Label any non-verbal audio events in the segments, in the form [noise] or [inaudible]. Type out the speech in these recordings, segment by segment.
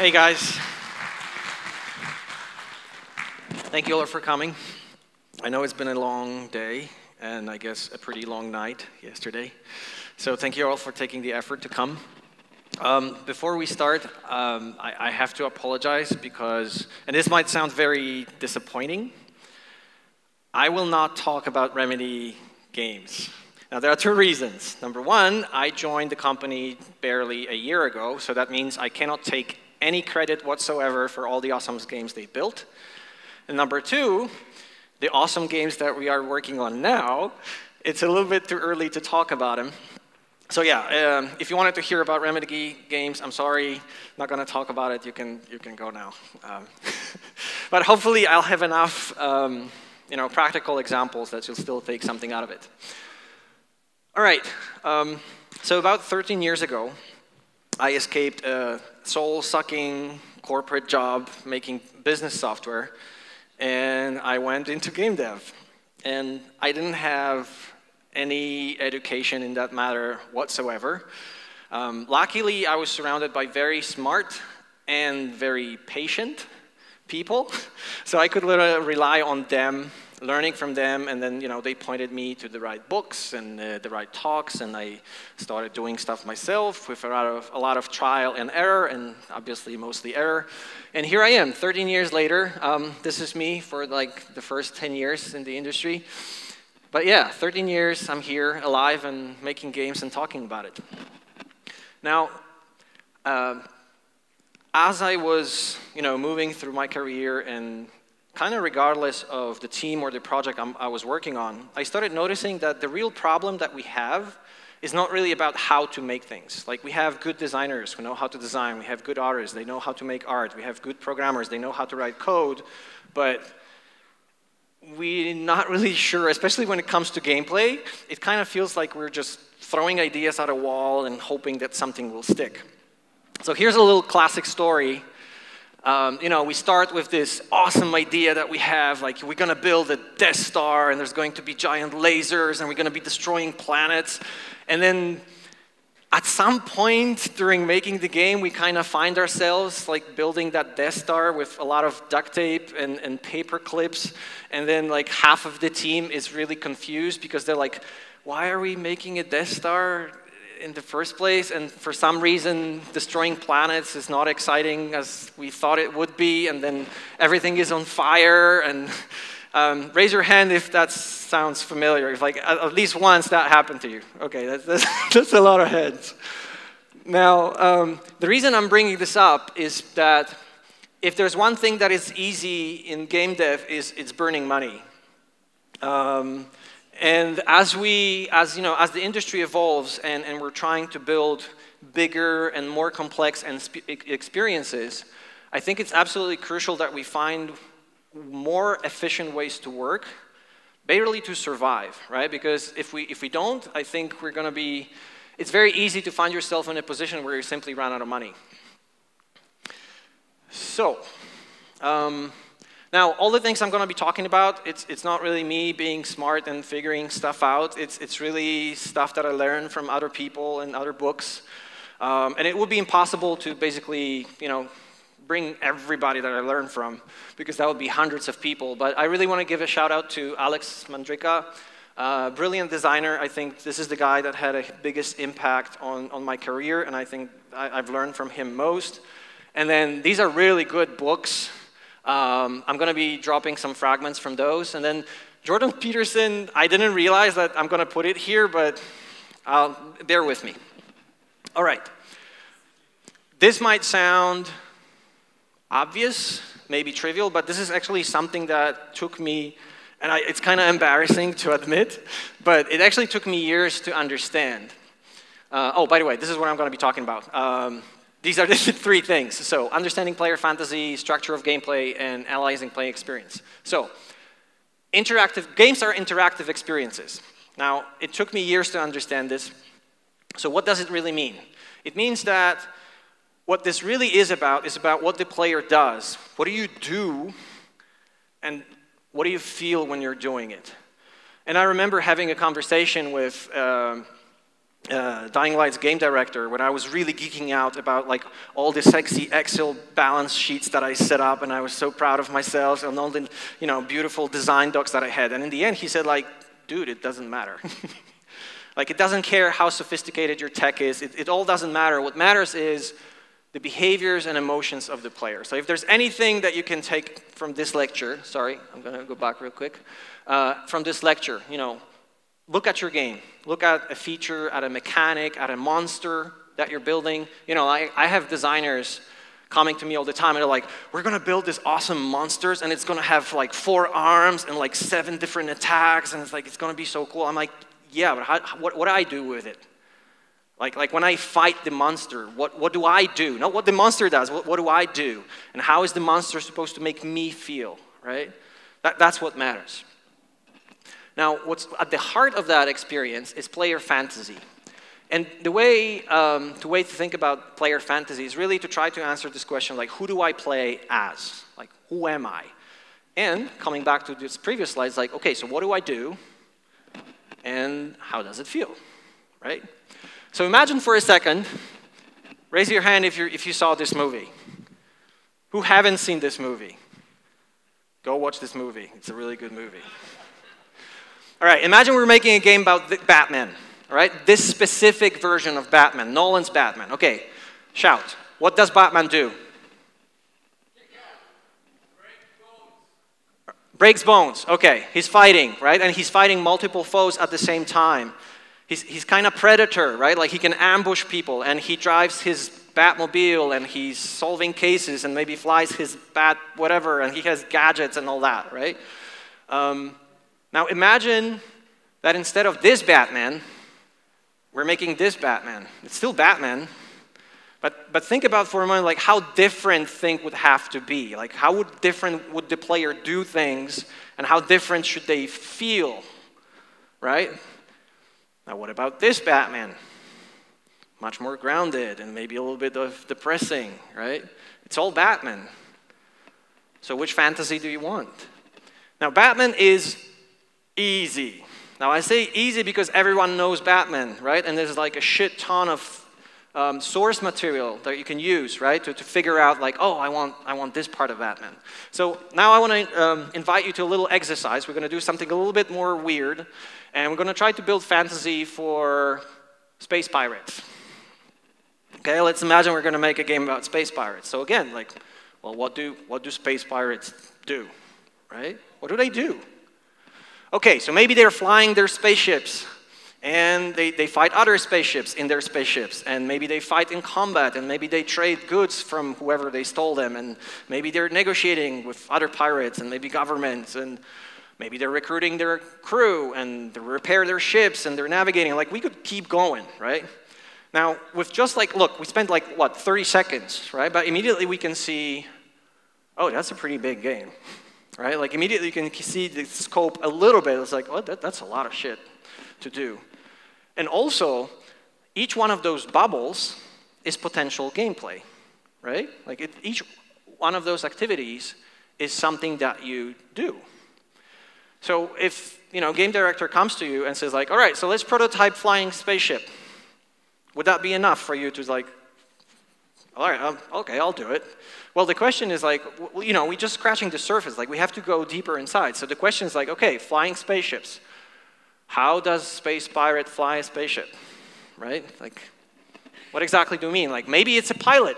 Hey guys. Thank you all for coming. I know it's been a long day and I guess a pretty long night yesterday. So thank you all for taking the effort to come. Um, before we start, um, I, I have to apologize because, and this might sound very disappointing, I will not talk about Remedy games. Now, there are two reasons. Number one, I joined the company barely a year ago, so that means I cannot take any credit whatsoever for all the awesome games they built. And number two, the awesome games that we are working on now, it's a little bit too early to talk about them. So yeah, um, if you wanted to hear about Remedy games, I'm sorry, not going to talk about it. You can you can go now. Um, [laughs] but hopefully, I'll have enough um, you know practical examples that you'll still take something out of it. All right. Um, so about 13 years ago, I escaped a soul-sucking corporate job making business software, and I went into game dev. And I didn't have any education in that matter whatsoever. Um, luckily, I was surrounded by very smart and very patient people, [laughs] so I could rely on them learning from them, and then you know they pointed me to the right books and uh, the right talks, and I started doing stuff myself with a lot of a lot of trial and error, and obviously mostly error. And here I am, 13 years later. Um, this is me for like the first 10 years in the industry. But yeah, 13 years, I'm here, alive, and making games and talking about it. Now, uh, as I was, you know, moving through my career and kind of regardless of the team or the project I'm, i was working on, I started noticing that the real problem that we have is not really about how to make things. Like we have good designers who know how to design, we have good artists, they know how to make art, we have good programmers, they know how to write code, but we're not [laughs] really sure, especially when it comes to gameplay, it kind of feels like we're just throwing ideas at a wall and hoping that something will stick. So here's a little classic story um, you know, we start with this awesome idea that we have, like we're gonna build a Death Star and there's going to be giant lasers and we're gonna be destroying planets. And then at some point during making the game, we kind of find ourselves like building that Death Star with a lot of duct tape and, and paper clips. And then like half of the team is really confused because they're like, why are we making a Death Star? In the first place, and for some reason, destroying planets is not exciting as we thought it would be, and then everything is on fire. And um, raise your hand if that sounds familiar. If like at least once that happened to you. Okay, that's, that's, [laughs] that's a lot of heads. Now, um, the reason I'm bringing this up is that if there's one thing that is easy in game dev is it's burning money. Um, and as we, as you know, as the industry evolves and, and we're trying to build bigger and more complex and experiences, I think it's absolutely crucial that we find more efficient ways to work, barely to survive, right? Because if we, if we don't, I think we're going to be, it's very easy to find yourself in a position where you simply run out of money. So, um, now, all the things I'm going to be talking about, it's, it's not really me being smart and figuring stuff out. It's, it's really stuff that I learned from other people and other books. Um, and it would be impossible to basically, you know, bring everybody that I learned from, because that would be hundreds of people. But I really want to give a shout out to Alex Mandryka, uh, brilliant designer. I think this is the guy that had a biggest impact on, on my career, and I think I, I've learned from him most. And then these are really good books um, I'm going to be dropping some fragments from those. And then Jordan Peterson, I didn't realize that I'm going to put it here, but I'll, bear with me. All right. This might sound obvious, maybe trivial, but this is actually something that took me, and I, it's kind of embarrassing to admit, but it actually took me years to understand. Uh, oh, by the way, this is what I'm going to be talking about. Um, these are the [laughs] three things. So understanding player fantasy, structure of gameplay, and analyzing play experience. So interactive games are interactive experiences. Now, it took me years to understand this. So what does it really mean? It means that what this really is about is about what the player does. What do you do, and what do you feel when you're doing it? And I remember having a conversation with um, uh, Dying Light's game director when I was really geeking out about like all the sexy Excel balance sheets that I set up, and I was so proud of myself and all the you know beautiful design docs that I had. And in the end, he said like, "Dude, it doesn't matter." [laughs] like it doesn't care how sophisticated your tech is. It, it all doesn't matter. What matters is the behaviors and emotions of the player. So if there's anything that you can take from this lecture, sorry, I'm going to go back real quick. Uh, from this lecture, you know, look at your game. Look at a feature, at a mechanic, at a monster that you're building. You know, I, I have designers coming to me all the time and they're like, we're going to build this awesome monsters and it's going to have like four arms and like seven different attacks and it's like, it's going to be so cool. I'm like, yeah, but how, what, what do I do with it? Like, like when I fight the monster, what, what do I do? Not what the monster does, what, what do I do? And how is the monster supposed to make me feel, right? That, that's what matters. Now, what's at the heart of that experience is player fantasy. And the way, um, the way to think about player fantasy is really to try to answer this question like, who do I play as? Like, who am I? And coming back to this previous slide, it's like, okay, so what do I do? And how does it feel, right? So imagine for a second, raise your hand if, you if you saw this movie. Who haven't seen this movie? Go watch this movie. It's a really good movie. All right, imagine we're making a game about Batman, all right? This specific version of Batman, Nolan's Batman. Okay, shout. What does Batman do? Breaks bones. Okay, he's fighting, right? And he's fighting multiple foes at the same time. He's, he's kind of predator, right? Like he can ambush people and he drives his Batmobile and he's solving cases and maybe flies his bat whatever and he has gadgets and all that, right? Um, now imagine that instead of this Batman, we're making this Batman. It's still Batman, but, but think about for a moment like how different things would have to be. Like how would different would the player do things and how different should they feel, right? Now, what about this Batman? Much more grounded and maybe a little bit of depressing, right? It's all Batman. So, which fantasy do you want? Now, Batman is easy. Now, I say easy because everyone knows Batman, right? And there's like a shit ton of um, source material that you can use, right, to, to figure out like, oh, I want, I want this part of Batman. So now I want to um, invite you to a little exercise. We're going to do something a little bit more weird. And we're going to try to build fantasy for space pirates. Okay, let's imagine we're going to make a game about space pirates. So again, like, well, what do, what do space pirates do, right? What do they do? Okay, so maybe they're flying their spaceships and they, they fight other spaceships in their spaceships and maybe they fight in combat and maybe they trade goods from whoever they stole them and maybe they're negotiating with other pirates and maybe governments and Maybe they're recruiting their crew and they repair their ships and they're navigating. Like, we could keep going, right? Now, with just like, look, we spent like, what, 30 seconds, right? But immediately we can see, oh, that's a pretty big game, [laughs] right? Like, immediately you can see the scope a little bit. It's like, oh, that, that's a lot of shit to do. And also, each one of those bubbles is potential gameplay, right? Like, it, each one of those activities is something that you do. So if you know, game director comes to you and says like, all right, so let's prototype flying spaceship. Would that be enough for you to like, all right, um, okay, I'll do it. Well, the question is like, you know, we're just scratching the surface. Like we have to go deeper inside. So the question is like, okay, flying spaceships. How does Space Pirate fly a spaceship? Right? Like, what exactly do you mean? Like maybe it's a pilot.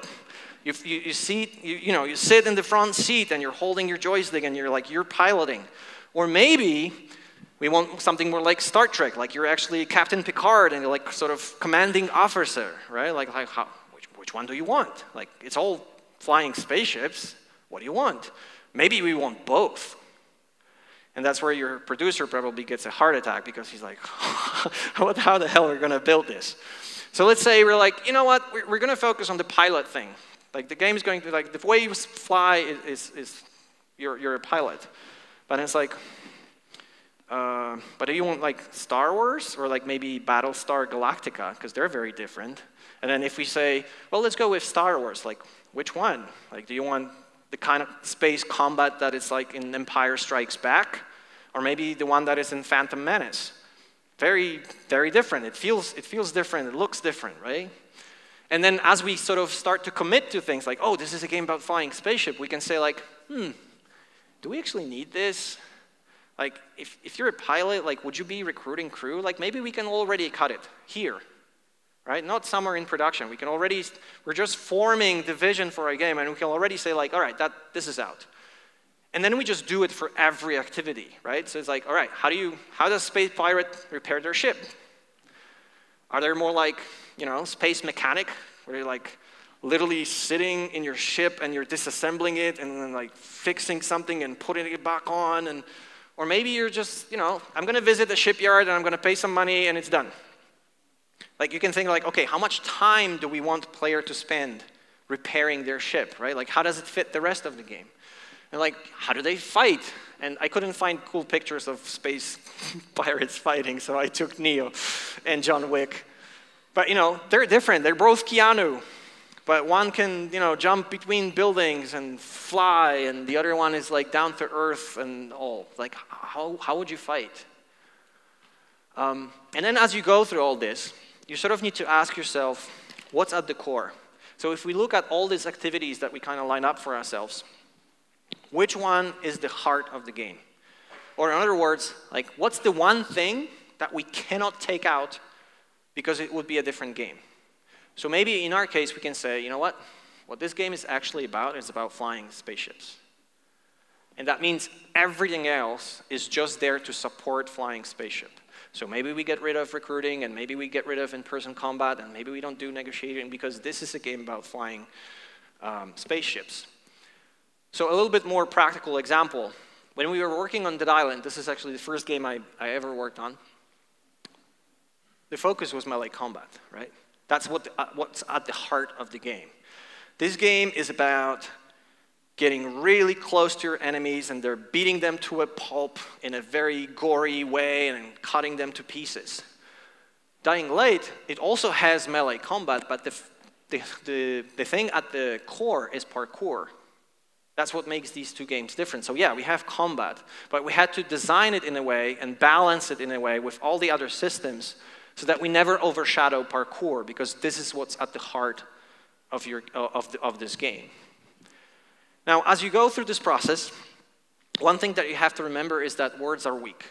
You, you, you, see, you, you know, you sit in the front seat and you're holding your joystick and you're like, you're piloting. Or maybe we want something more like Star Trek, like you're actually Captain Picard and you're like sort of commanding officer, right? Like, like how, which, one do you want? Like, it's all flying spaceships. What do you want? Maybe we want both. And that's where your producer probably gets a heart attack because he's like, [laughs] how the hell are we going to build this? So let's say we're like, you know what, we're, we're going to focus on the pilot thing. Like the game is going to, like the way you fly is, is, is you're, you're a pilot. But it's like, uh, but do you want like Star Wars or like maybe Battlestar Galactica? Because they're very different. And then if we say, well, let's go with Star Wars, like which one? Like, do you want the kind of space combat that is like in Empire Strikes Back? Or maybe the one that is in Phantom Menace? very, very different. It feels, it feels different, it looks different, right? And then as we sort of start to commit to things like, oh, this is a game about flying spaceship, we can say like, hmm, do we actually need this? Like, if, if you're a pilot, like, would you be recruiting crew? Like, maybe we can already cut it here, right? Not somewhere in production. We can already, we're just forming the vision for a game, and we can already say, like, all right, that, this is out. And then we just do it for every activity, right? So it's like, all right, how do you, how does Space Pirate repair their ship? Are there more like, you know, space mechanic, where you're like literally sitting in your ship and you're disassembling it and then like fixing something and putting it back on and or maybe you're just, you know, I'm going to visit the shipyard and I'm going to pay some money and it's done. Like you can think like, okay, how much time do we want player to spend repairing their ship, right? Like how does it fit the rest of the game? And like, how do they fight? And I couldn't find cool pictures of space [laughs] pirates fighting, so I took Neo and John Wick. But you know, they're different. They're both Keanu. But one can, you know, jump between buildings and fly, and the other one is like down to earth and all. Like, how, how would you fight? Um, and then as you go through all this, you sort of need to ask yourself, what's at the core? So if we look at all these activities that we kind of line up for ourselves, which one is the heart of the game? Or in other words, like, what's the one thing that we cannot take out because it would be a different game? So maybe in our case, we can say, you know what? What this game is actually about is about flying spaceships. And that means everything else is just there to support flying spaceship. So maybe we get rid of recruiting, and maybe we get rid of in-person combat, and maybe we don't do negotiating because this is a game about flying um, spaceships. So a little bit more practical example. When we were working on Dead Island, this is actually the first game I, I ever worked on, the focus was melee combat, right? That's what, uh, what's at the heart of the game. This game is about getting really close to your enemies and they're beating them to a pulp in a very gory way and cutting them to pieces. Dying Light, it also has melee combat, but the, the, the, the thing at the core is parkour. That's what makes these two games different. So yeah, we have combat, but we had to design it in a way and balance it in a way with all the other systems so that we never overshadow parkour because this is what's at the heart of, your, uh, of, the, of this game. Now, as you go through this process, one thing that you have to remember is that words are weak.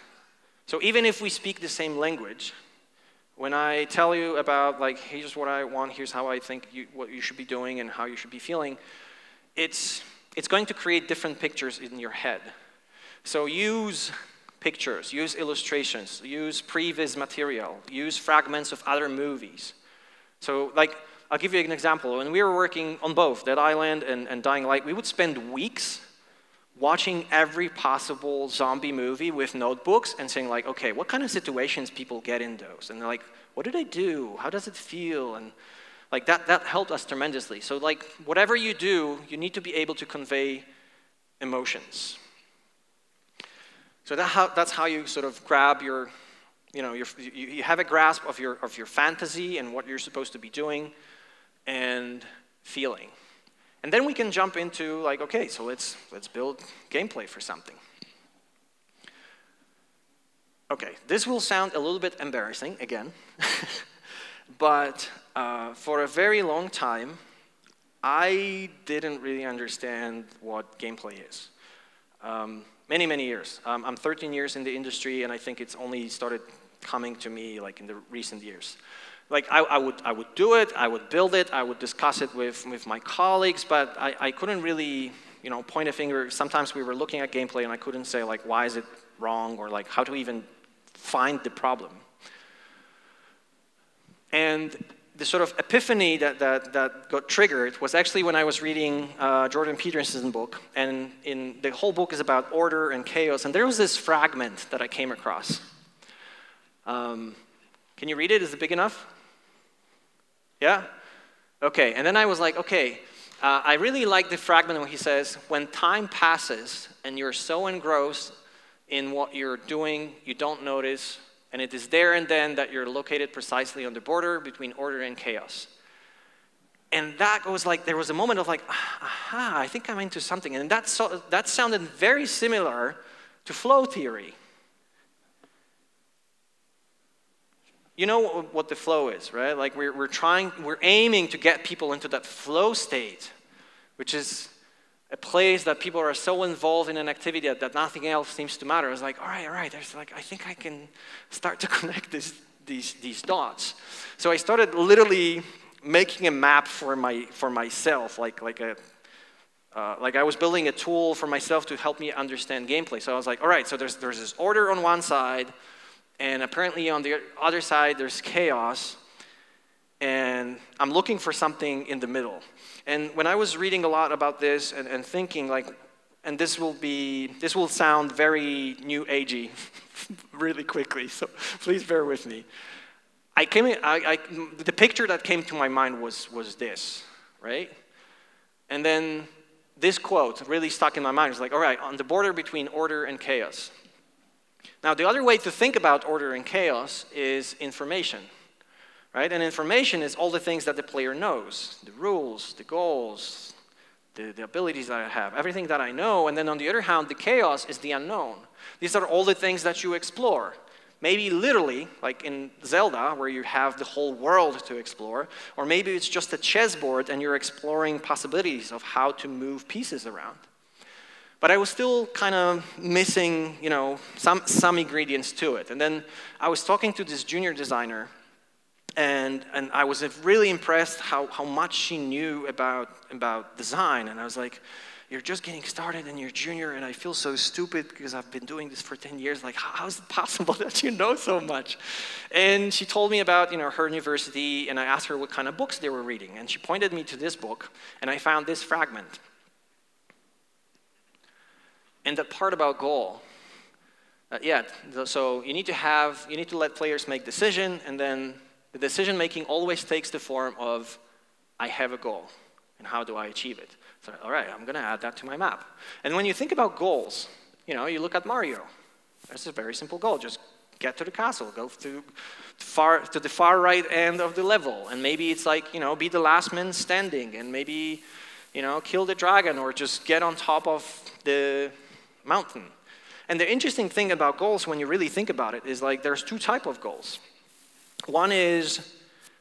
So even if we speak the same language, when I tell you about like, here's what I want, here's how I think you, what you should be doing and how you should be feeling, it's, it's going to create different pictures in your head. So use pictures, use illustrations, use previous material, use fragments of other movies. So like, I'll give you an example. When we were working on both Dead Island and, and Dying Light, we would spend weeks watching every possible zombie movie with notebooks and saying like, okay, what kind of situations people get in those? And they're like, what do they do? How does it feel? And like that, that helped us tremendously. So like, whatever you do, you need to be able to convey emotions. So that how, that's how you sort of grab your, you know, your, you, you have a grasp of your, of your fantasy and what you're supposed to be doing and feeling. And then we can jump into like, okay, so let's, let's build gameplay for something. Okay, this will sound a little bit embarrassing again, [laughs] but uh, for a very long time, I didn't really understand what gameplay is. Um, many, many years. Um, I'm 13 years in the industry, and I think it's only started coming to me like in the recent years. Like I, I, would, I would do it, I would build it, I would discuss it with, with my colleagues, but I, I couldn't really, you know, point a finger. Sometimes we were looking at gameplay and I couldn't say like, why is it wrong, or like how to even find the problem. And the sort of epiphany that, that, that got triggered was actually when I was reading uh, Jordan Peterson's book. And in, the whole book is about order and chaos. And there was this fragment that I came across. Um, can you read it? Is it big enough? Yeah? Okay. And then I was like, okay, uh, I really like the fragment where he says, when time passes and you're so engrossed in what you're doing, you don't notice and it is there and then that you're located precisely on the border between order and chaos. And that was like, there was a moment of like, ah, aha, I think I'm into something. And that, so, that sounded very similar to flow theory. you know what the flow is, right? Like we're, we're trying, we're aiming to get people into that flow state, which is a place that people are so involved in an activity that, that nothing else seems to matter. It's like, all right, all right, there's like, I think I can start to [laughs] connect this, these, these dots. So I started literally making a map for, my, for myself, like, like, a, uh, like I was building a tool for myself to help me understand gameplay. So I was like, all right, so there's, there's this order on one side, and apparently on the other side there's chaos, and I'm looking for something in the middle. And when I was reading a lot about this and, and thinking like, and this will be, this will sound very new agey [laughs] really quickly, so please bear with me. I came in, I, I, the picture that came to my mind was, was this, right? And then this quote really stuck in my mind. It's like, all right, on the border between order and chaos. Now, the other way to think about order and chaos is information right? And information is all the things that the player knows, the rules, the goals, the, the abilities that I have, everything that I know. And then on the other hand, the chaos is the unknown. These are all the things that you explore. Maybe literally, like in Zelda, where you have the whole world to explore, or maybe it's just a chessboard and you're exploring possibilities of how to move pieces around. But I was still kind of missing, you know, some, some ingredients to it. And then I was talking to this junior designer and, and I was really impressed how, how much she knew about, about design. And I was like, you're just getting started and you're junior and I feel so stupid because I've been doing this for 10 years. Like, how is it possible [laughs] that you know so much? And she told me about you know, her university and I asked her what kind of books they were reading. And she pointed me to this book and I found this fragment. And the part about goal, uh, yeah, so you need to have, you need to let players make decision and then the decision making always takes the form of, I have a goal, and how do I achieve it? So, all right, I'm going to add that to my map. And when you think about goals, you know, you look at Mario. That's a very simple goal. Just get to the castle, go to, far, to the far right end of the level. And maybe it's like, you know, be the last man standing, and maybe, you know, kill the dragon, or just get on top of the mountain. And the interesting thing about goals, when you really think about it, is like there's two type of goals. One is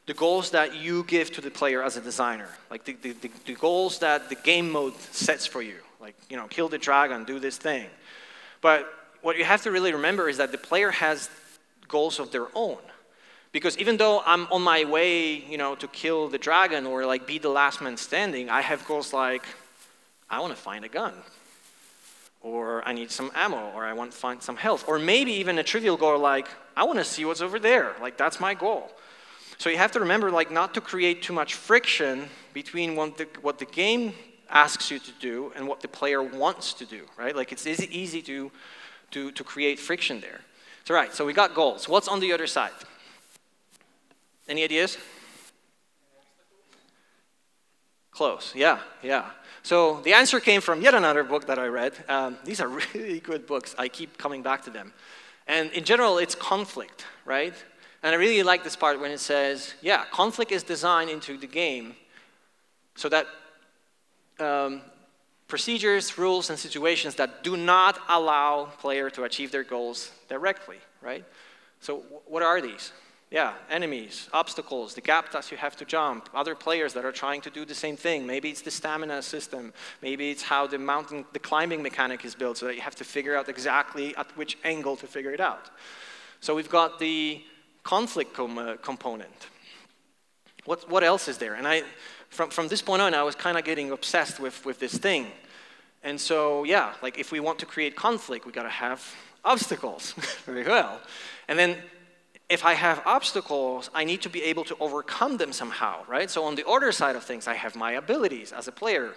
the goals that you give to the player as a designer, like the, the, the, the, goals that the game mode sets for you, like, you know, kill the dragon, do this thing. But what you have to really remember is that the player has goals of their own. Because even though I'm on my way, you know, to kill the dragon or like be the last man standing, I have goals like, I want to find a gun or I need some ammo, or I want to find some health, or maybe even a trivial goal like, I want to see what's over there, like that's my goal. So you have to remember like not to create too much friction between what the, what the game asks you to do and what the player wants to do, right? Like it's easy, easy to, to, to create friction there. So right, so we got goals. What's on the other side? Any ideas? Close, yeah, yeah. So the answer came from yet another book that I read. Um, these are [laughs] really good books. I keep coming back to them. And in general, it's conflict, right? And I really like this part when it says, yeah, conflict is designed into the game so that um, procedures, rules, and situations that do not allow player to achieve their goals directly, right? So what are these? Yeah, enemies, obstacles, the gap that you have to jump, other players that are trying to do the same thing. Maybe it's the stamina system. Maybe it's how the mountain, the climbing mechanic is built so that you have to figure out exactly at which angle to figure it out. So we've got the conflict com uh, component. What, what else is there? And I, from, from this point on, I was kind of getting obsessed with, with this thing. And so, yeah, like if we want to create conflict, we got to have obstacles. Very [laughs] well. And then if I have obstacles, I need to be able to overcome them somehow, right? So on the order side of things, I have my abilities as a player.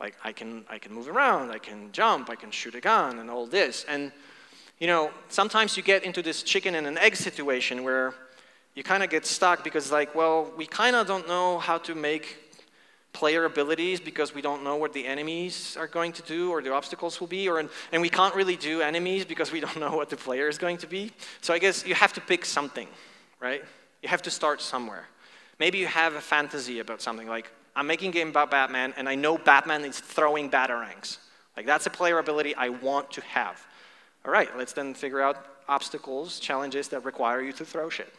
Like I can, I can move around, I can jump, I can shoot a gun and all this. And you know, sometimes you get into this chicken and an egg situation where you kind of get stuck because like, well, we kind of don't know how to make player abilities because we don't know what the enemies are going to do or the obstacles will be, or, and we can't really do enemies because we [laughs] don't know what the player is going to be. So I guess you have to pick something, right? You have to start somewhere. Maybe you have a fantasy about something like, I'm making a game about Batman, and I know Batman is throwing batarangs. Like, that's a player ability I want to have. All right, let's then figure out obstacles, challenges that require you to throw shit.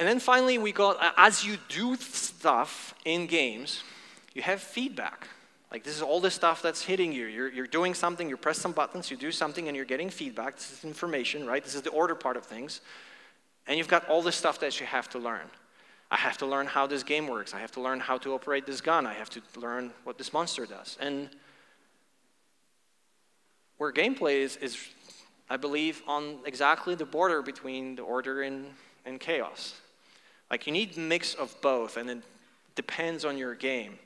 And then finally, we got uh, as you do stuff in games, you have feedback. Like this is all the stuff that's hitting you. You're, you're doing something, you press some buttons, you do something, and you're getting feedback. This is information, right? This is the order part of things. And you've got all the stuff that you have to learn. I have to learn how this game works. I have to learn how to operate this gun. I have to learn what this monster does. And where gameplay is, is I believe, on exactly the border between the order and, and chaos. Like you need a mix of both, and it depends on your game.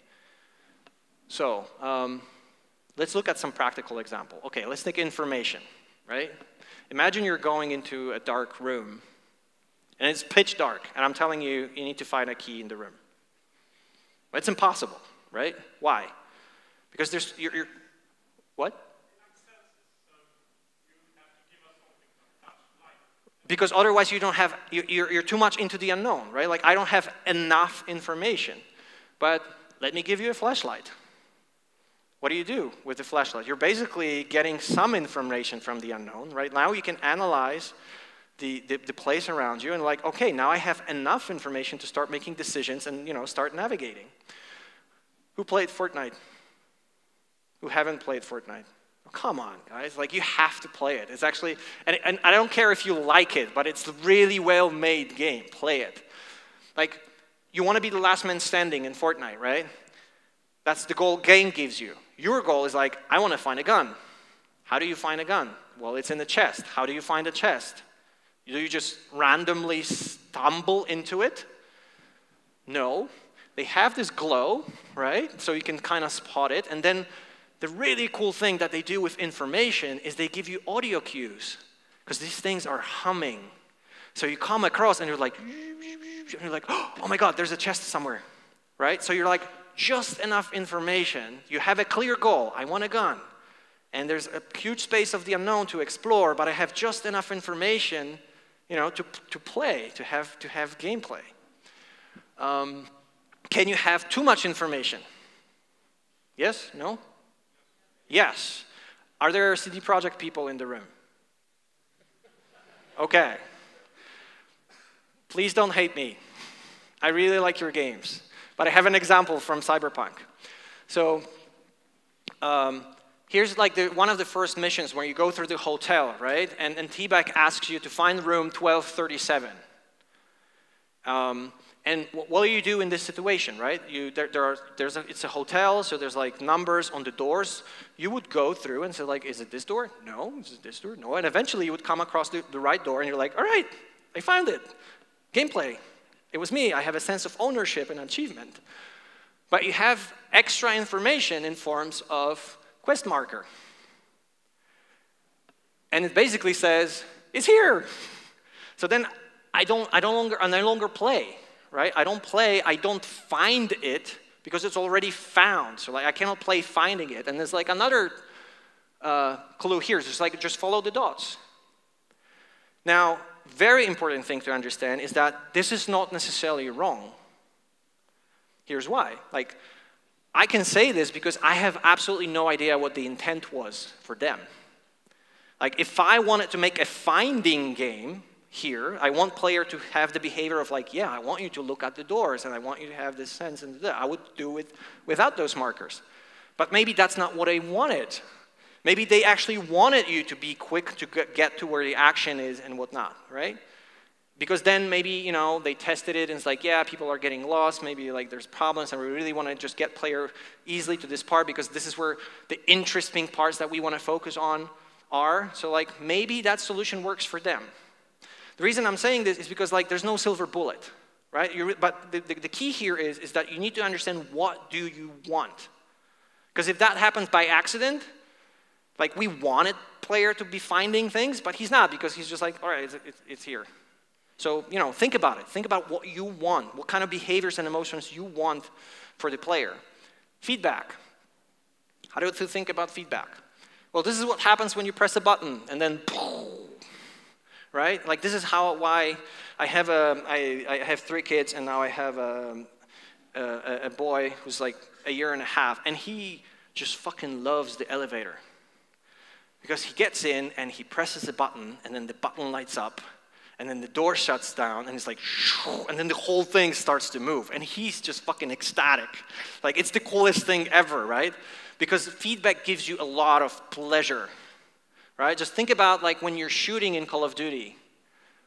So um, let's look at some practical example. Okay, let's take information, right? Imagine you're going into a dark room, and it's pitch dark, and I'm telling you, you need to find a key in the room. It's impossible, right? Why? Because there's, you're, you're what? Because otherwise you don't have you're, you're too much into the unknown right? Like i don't have enough information. But let me give you a flashlight. What do you do with the flashlight? You're basically getting some information from the unknown right? Now you can analyze the, the, the place around you and like okay now i have enough information to start making decisions and you know start navigating. Who played fortnite? Who haven't played fortnite come on, guys. Like, you have to play it. It's actually, and, and I don't care if you like it, but it's a really well made game. Play it. Like, you want to be the last man standing in Fortnite, right? That's the goal game gives you. Your goal is like, I want to find a gun. How do you find a gun? Well, it's in the chest. How do you find a chest? Do you just randomly stumble into it? No. They have this glow, right? So you can kind of spot it. And then the really cool thing that they do with information is they give you audio cues because these things are humming. So you come across and you're like, and you're like, [gasps] oh my God, there's a chest somewhere, right? So you're like, just enough information. You have a clear goal. I want a gun. And there's a huge space of the unknown to explore, but I have just enough information, you know, to, to play, to have, to have gameplay. Um, can you have too much information? Yes? No? Yes. Are there CD Projekt people in the room? Okay. Please don't hate me. I really like your games. But I have an example from Cyberpunk. So um, here's like the, one of the first missions where you go through the hotel, right? And, and T-Bug asks you to find room 1237. Um, and what do you do in this situation, right? You, there, there are, there's a, it's a hotel, so there's like numbers on the doors. You would go through and say like, is it this door? No. Is it this door? No. And eventually you would come across the, the right door and you're like, all right, I found it. Gameplay. It was me. I have a sense of ownership and achievement. But you have extra information in forms of quest marker. And it basically says, it's here. So then I don't, I don't longer, I no longer play right? I don't play, I don't find it because it's already found. So like I cannot play finding it. And there's like another uh, clue here. It's like just follow the dots. Now, very important thing to understand is that this is not necessarily wrong. Here's why. Like, I can say this because I have absolutely no idea what the intent was for them. Like, if I wanted to make a finding game, here. I want player to have the behavior of like, yeah, I want you to look at the doors and I want you to have this sense and I would do it without those markers. But maybe that's not what I wanted. Maybe they actually wanted you to be quick to get to where the action is and whatnot, right? Because then maybe, you know, they tested it and it's like, yeah, people are getting lost. Maybe like there's problems and we really want to just get player easily to this part because this is where the interesting parts that we want to focus on are. So like maybe that solution works for them. The reason I'm saying this is because like there's no silver bullet, right? You're, but the, the, the key here is, is that you need to understand what do you want. Because if that happens by accident, like we wanted player to be finding things, but he's not because he's just like, all right, it's, it's, it's here. So, you know, think about it. Think about what you want, what kind of behaviors and emotions you want for the player. Feedback. How do you think about feedback? Well, this is what happens when you press a button and then [laughs] right? Like this is how why I have a I, I have three kids and now I have um, a, a, a boy who's like a year and a half and he just fucking loves the elevator because he gets in and he presses a button and then the button lights up And then the door shuts down, and it's like, and then the whole thing starts to move. And he's just fucking ecstatic. Like, it's the coolest thing ever, right? Because feedback gives you a lot of pleasure, right? Just think about like when you're shooting in Call of Duty.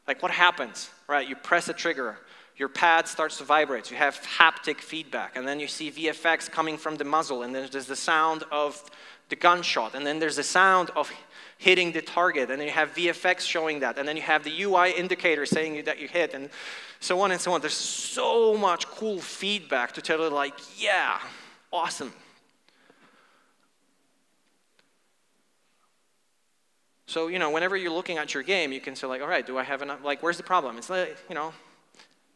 Like, what happens, right? You press a trigger, your pad starts to vibrate. You have haptic feedback, and then you see VFX coming from the muzzle, and then there's the sound of the gunshot, and then there's the sound of hitting the target, and then you have VFX showing that, and then you have the UI indicator saying that you hit, and so on and so on. There's so much cool feedback to tell you, like, yeah, awesome. So, you know, whenever you're looking at your game, you can say, like, all right, do I have enough? Like, where's the problem? It's like, you know,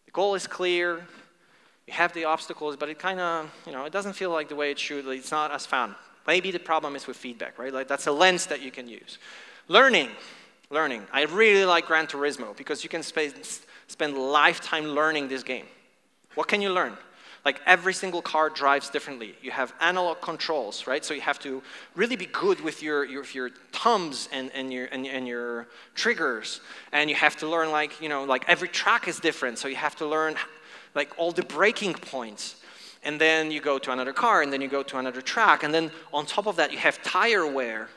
the goal is clear, you have the obstacles, but it kind of, you know, it doesn't feel like the way it should. It's not as fun. Maybe the problem is with feedback, right? Like that's a lens that you can use. Learning, learning. I really like Gran Turismo because you can spend, spend lifetime learning this game. What can you learn? Like every single car drives differently. You have analog controls, right? So you have to really be good with your, your, your thumbs and, and, your, and, and your triggers. And you have to learn like, you know, like every track is different. So you have to learn like all the braking points and then you go to another car, and then you go to another track, and then on top of that, you have tire wear.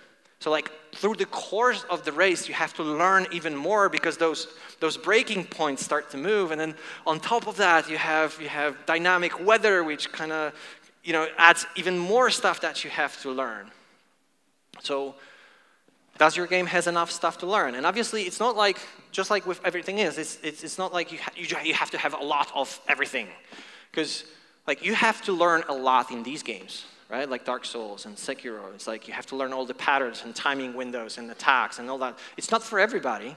So like through the course of the race, you have to learn even more because those, those braking points start to move. And then on top of that, you have, you have dynamic weather, which kind of you know, adds even more stuff that you have to learn. So does your game has enough stuff to learn? And obviously, it's not like, just like with everything is, it's, it's, it's not like you, ha you have to have a lot of everything. Because like you have to learn a lot in these games, right? Like Dark Souls and Sekiro. It's like you have to learn all the patterns and timing windows and attacks and all that. It's not for everybody.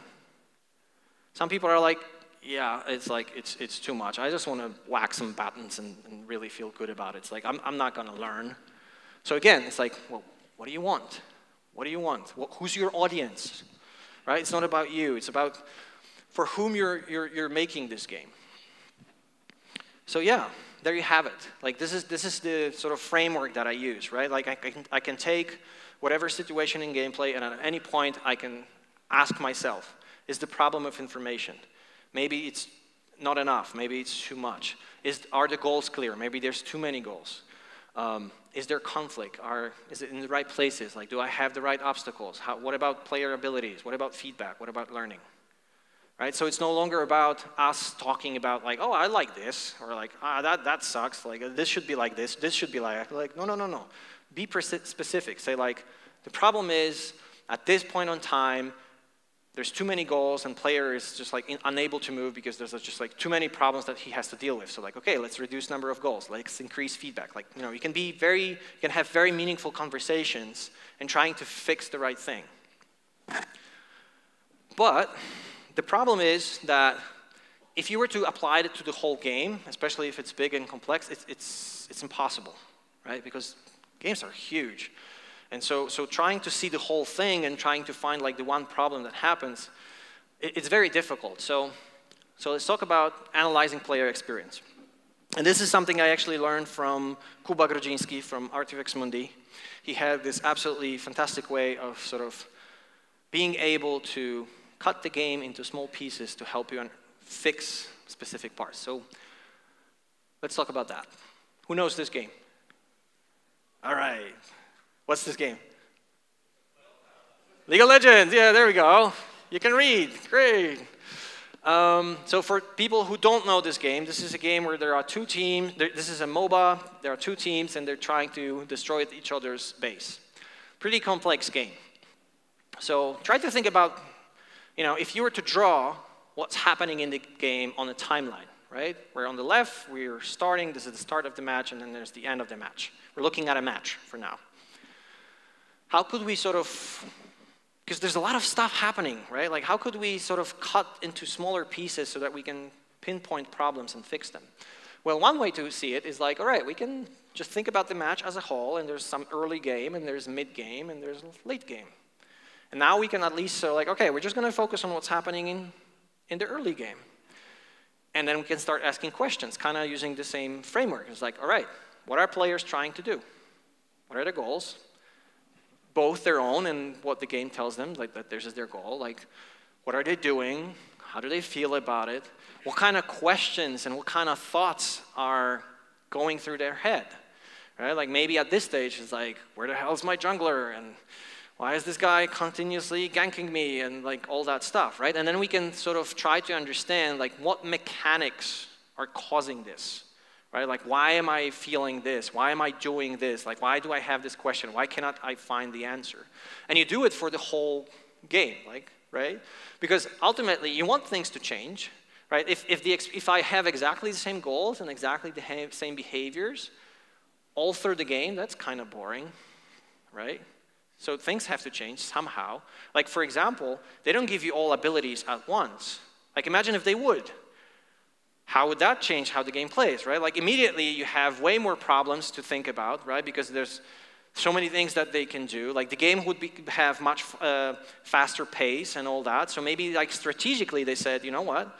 Some people are like, yeah, it's like, it's, it's too much. I just want to whack some buttons and, and really feel good about it. It's like, I'm, I'm not going to learn. So again, it's like, well, what do you want? What do you want? who's your audience? Right? It's not about you. It's about for whom you're, you're, you're making this game. So yeah, there you have it. Like this is, this is the sort of framework that I use, right? Like I, can, I can take whatever situation in gameplay and at any point I can ask myself, is the problem of information? Maybe it's not enough, maybe it's too much. Is, are the goals clear? Maybe there's too many goals. Um, is there conflict? Are, is it in the right places? Like, do I have the right obstacles? How, what about player abilities? What about feedback? What about learning? Right? So it's no longer about us talking about like, oh, I like this, or like, ah, that, that sucks. Like, this should be like this. This should be like, like, no, no, no, no. Be specific. Say like, the problem is at this point on time, there's too many goals and player is just like in, unable to move because there's just like too many problems that he has to deal with. So like, okay, let's reduce number of goals. Let's increase feedback. Like, you know, you can be very, you can have very meaningful conversations and trying to fix the right thing. But the problem is that if you were to apply it to the whole game, especially if it's big and complex, it's, it's, it's impossible, right? Because games are huge. And so, so trying to see the whole thing and trying to find like the one problem that happens, it, it's very difficult. So, so let's talk about analyzing player experience. And this is something I actually learned from Kuba Grudzinski from Artifex Mundi. He had this absolutely fantastic way of sort of being able to cut the game into small pieces to help you fix specific parts. So let's talk about that. Who knows this game? All right. What's this game? League of Legends. Yeah, there we go. You can read. Great. Um, so for people who don't know this game, this is a game where there are two teams. This is a MOBA. There are two teams, and they're trying to destroy each other's base. Pretty complex game. So try to think about you know, if you were to draw what's happening in the game on a timeline, right? Where on the left, we're starting, this is the start of the match, and then there's the end of the match. We're looking at a match for now. How could we sort of, because there's a lot of stuff happening, right? Like, how could we sort of cut into smaller pieces so that we can pinpoint problems and fix them? Well, one way to see it is like, all right, we can just think about the match as a whole, and there's some early game, and there's mid game, and there's late game. And now we can at least say, like, okay, we're just going to focus on what's happening in, in the early game. And then we can start asking questions, kind of using the same framework. It's like, all right, what are players trying to do? What are their goals? Both their own and what the game tells them, like that this is their goal. Like, what are they doing? How do they feel about it? What kind of questions and what kind of thoughts are going through their head? Right? Like maybe at this stage, it's like, where the hell's my jungler? And why is this guy continuously ganking me? And like all that stuff, right? And then we can sort of try to understand like what mechanics are causing this, right? Like why am I feeling this? Why am I doing this? Like why do I have this question? Why cannot I find the answer? And you do it for the whole game, like, right? Because ultimately you want things to change, right? If, if, the, if I have exactly the same goals and exactly the same behaviors, all through the game, that's kind of boring, right? So things have to change somehow. Like, for example, they don't give you all abilities at once. Like, imagine if they would. How would that change how the game plays, right? Like, immediately you have way more problems to think about, right? Because there's so many things that they can do. Like, the game would be, have much uh, faster pace and all that. So maybe, like, strategically, they said, you know what?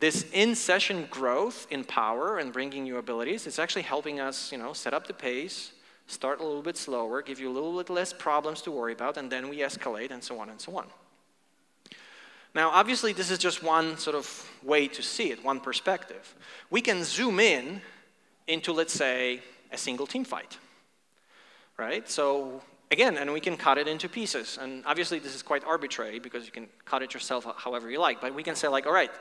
this in-session growth in power and bringing new abilities, it's actually helping us, you know, set up the pace, start a little bit slower, give you a little bit less problems to worry about, and then we escalate and so on and so on. Now, obviously, this is just one sort of way to see it, one perspective. We can zoom in into, let's say, a single team fight, right? So again, and we can cut it into pieces. And obviously, this is quite arbitrary because you can cut it yourself however you like. But we can say like, all right,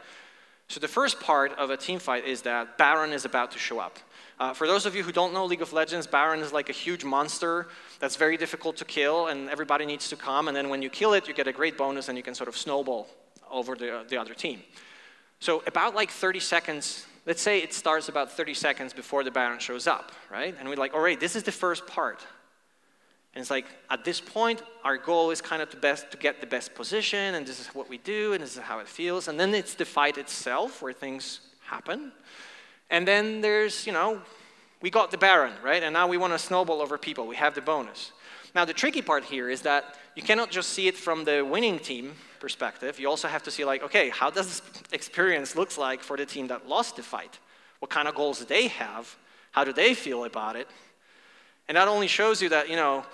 so the first part of a team fight is that Baron is about to show up. Uh, for those of you who don't know League of Legends, Baron is like a huge monster that's very difficult to kill, and everybody needs to come. And then when you kill it, you get a great bonus, and you can sort of snowball over the, the other team. So about like 30 seconds, let's say it starts about 30 seconds before the Baron shows up, right? And we're like, all right, this is the first part. And it's like, at this point, our goal is kind of to, best, to get the best position, and this is what we do, and this is how it feels. And then it's the fight itself where things happen. And then there's, you know, we got the Baron, right? And now we want to snowball over people. We have the bonus. Now, the tricky part here is that you cannot just see it from the winning team perspective. You also have to see, like, okay, how does this experience looks like for the team that lost the fight? What kind of goals do they have? How do they feel about it? And that only shows you that, you know,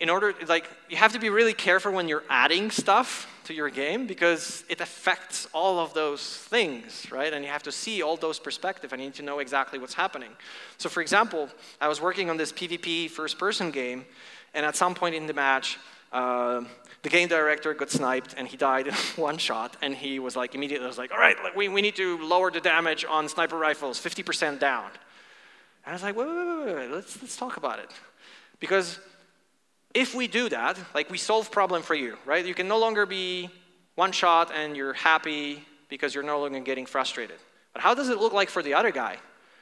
in order, like, you have to be really careful when you're adding stuff to your game because it affects all of those things, right? And you have to see all those perspectives and you need to know exactly what's happening. So, for example, I was working on this PvP first person game, and at some point in the match, uh, the game director got sniped and he died in [laughs] one shot. And he was like, immediately was like, all right, we, we need to lower the damage on sniper rifles, 50% down. And I was like, wait, wait, wait, wait, wait, let's, let's talk about it. Because if we do that, like we solve problem for you, right? You can no longer be one shot and you're happy because you're no longer getting frustrated. But how does it look like for the other guy?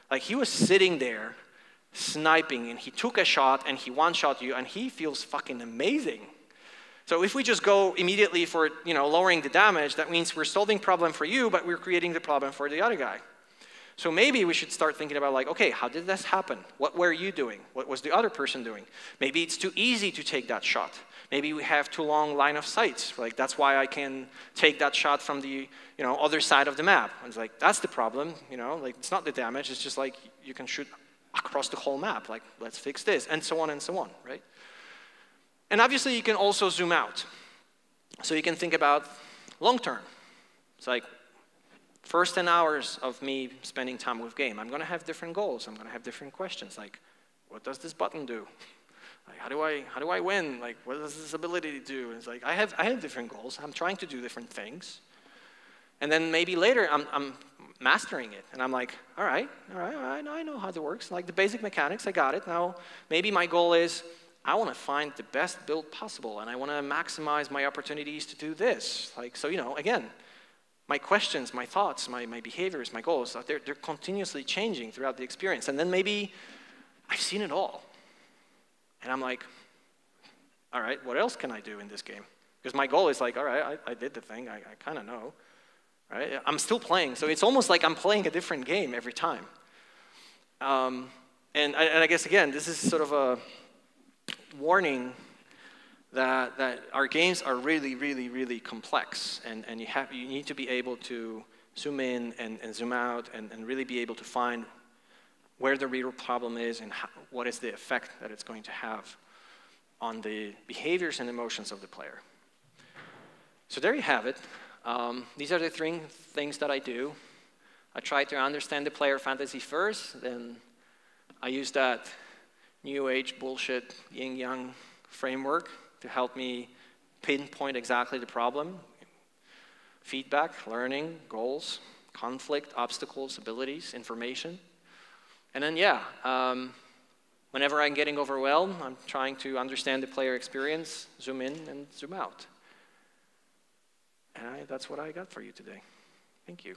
Like he was sitting there sniping and he took a shot and he one shot you and he feels fucking amazing. So if we just go immediately for you know lowering the damage, that means we're solving problem for you, but we're creating the problem for the other guy. So maybe we should start thinking about like, okay, how did this happen? What were you doing? What was the other person doing? Maybe it's too easy to take that shot. Maybe we have too long line of sights. Like that's why I can take that shot from the you know other side of the map. And it's like that's the problem. You know, like it's not the damage. It's just like you can shoot across the whole map. Like let's fix this, and so on and so on, right? And obviously you can also zoom out. So you can think about long term. It's like first 10 hours of me spending time with game, I'm going to have different goals. I'm going to have different questions like, what does this button do? Like, how do I how do I win? Like, what does this ability do? And it's like I have I have different goals. I'm trying to do different things, and then maybe later I'm I'm mastering it, and I'm like, all right, all right, all right. I know how it works. Like the basic mechanics, I got it. Now maybe my goal is I want to find the best build possible, and I want to maximize my opportunities to do this. Like so, you know, again, my questions, my thoughts, my, my behaviors, my goals, they're, they're continuously changing throughout the experience. And then maybe I've seen it all. And I'm like, all right, what else can I do in this game? Because my goal is like, all right, I, I did the thing, I, I kind of know. Right? I'm still playing, so it's almost like I'm playing a different game every time. Um, and, and I guess, again, this is sort of a warning that, that our games are really, really, really complex, and, and you, have, you need to be able to zoom in and, and zoom out and, and really be able to find where the real problem is and how, what is the effect that it's going to have on the behaviors and emotions of the player. So there you have it. Um, these are the three things that I do. I try to understand the player fantasy first, then I use that new age bullshit yin yang framework to help me pinpoint exactly the problem. Feedback, learning, goals, conflict, obstacles, abilities, information. And then, yeah, um, whenever I'm getting overwhelmed, I'm trying to understand the player experience, zoom in and zoom out. And I, that's what I got for you today. Thank you.